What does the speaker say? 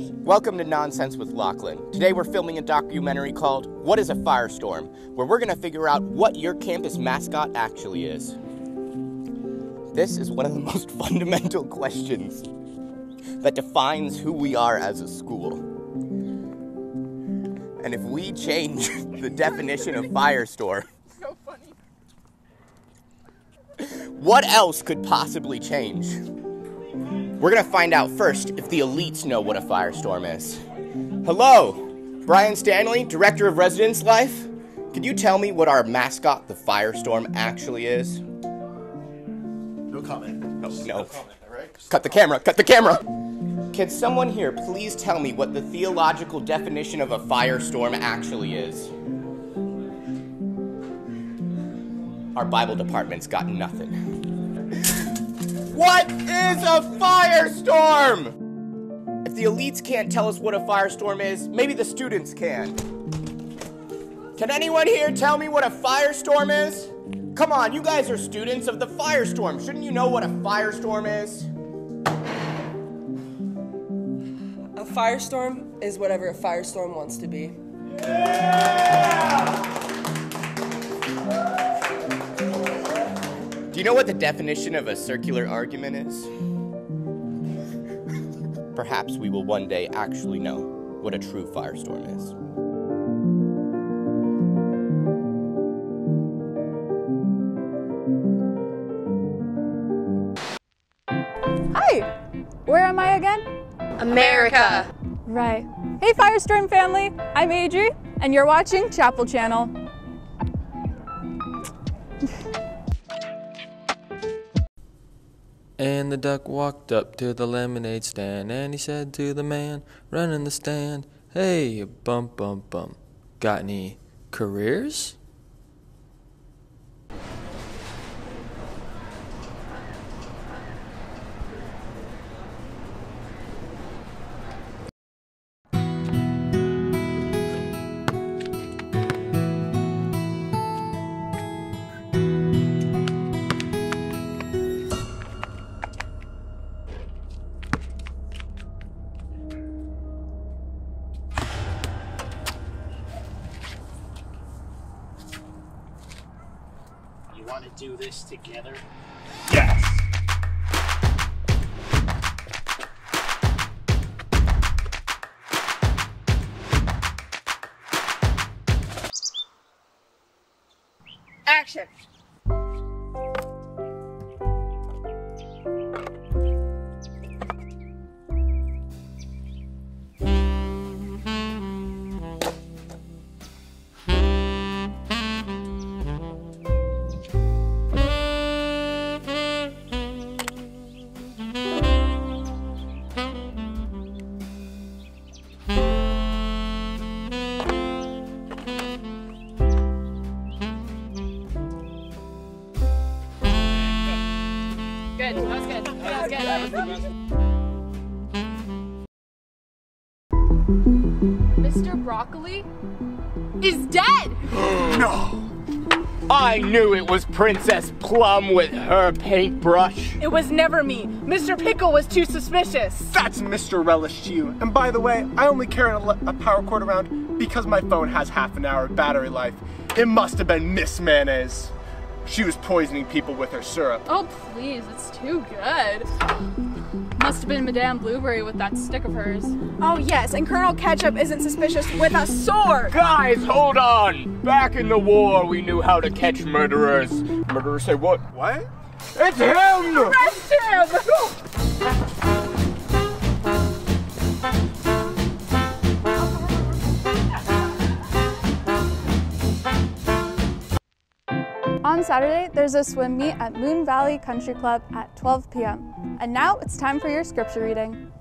Welcome to Nonsense with Lachlan. Today we're filming a documentary called What is a Firestorm, where we're going to figure out what your campus mascot actually is. This is one of the most fundamental questions that defines who we are as a school. And if we change the definition of firestorm, so funny. what else could possibly change? We're gonna find out first if the elites know what a firestorm is. Hello, Bryan Stanley, Director of Residence Life. Could you tell me what our mascot, the firestorm, actually is? No comment. No, no. comment, all right? Cut the camera, cut the camera! Can someone here please tell me what the theological definition of a firestorm actually is? Our Bible department's got nothing. What is a firestorm? If the elites can't tell us what a firestorm is, maybe the students can. Can anyone here tell me what a firestorm is? Come on, you guys are students of the firestorm. Shouldn't you know what a firestorm is? A firestorm is whatever a firestorm wants to be. Do you know what the definition of a circular argument is? Perhaps we will one day actually know what a true firestorm is. Hi! Where am I again? America. Right. Hey, Firestorm family! I'm Adri, and you're watching Chapel Channel. And the duck walked up to the lemonade stand and he said to the man running the stand, Hey, bump, bump, bump. Got any careers? Want to do this together? Yes. Action. Good. That was good. That was good. Mr. Broccoli is dead! No. I knew it was Princess Plum with her paintbrush. It was never me. Mr. Pickle was too suspicious. That's Mr. Relish to you. And by the way, I only carry a, a power cord around because my phone has half an hour of battery life. It must have been Miss Mayonnaise. She was poisoning people with her syrup. Oh, please, it's too good. Must have been Madame Blueberry with that stick of hers. Oh yes, and Colonel Ketchup isn't suspicious with a sword. Guys, hold on! Back in the war, we knew how to catch murderers. Murderers say what? What? It's him! Arrest him! On Saturday, there's a swim meet at Moon Valley Country Club at 12 p.m. And now it's time for your scripture reading.